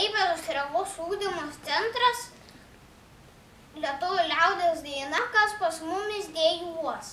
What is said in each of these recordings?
Klaipėdos regos ūkdymos centras Lietuvų liaudės daina, kas pas mumis dėjuos.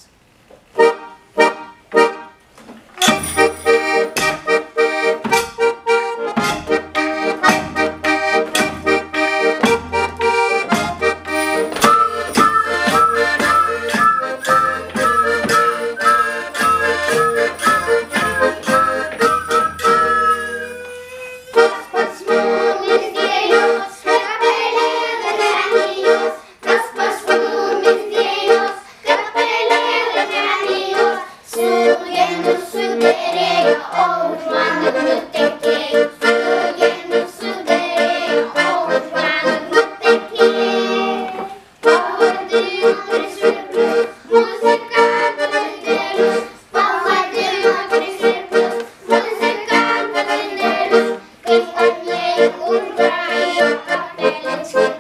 Thank you.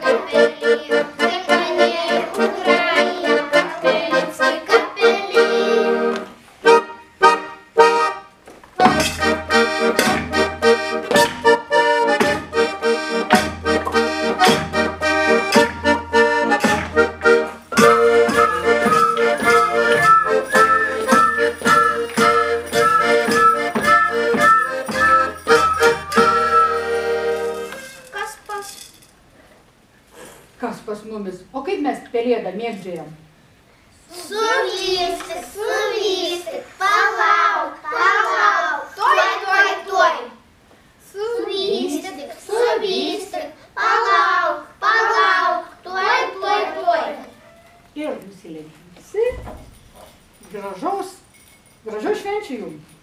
Kas pas mumis? O kaip mes pelėdą mėgdžiojam? Suvysti, suvysti, palauk, palauk, tuoj, tuoj, tuoj. Suvysti, suvysti, palauk, palauk, tuoj, tuoj, tuoj. Ir nusilenkime visi. Gražaus, gražaus švenčių jums.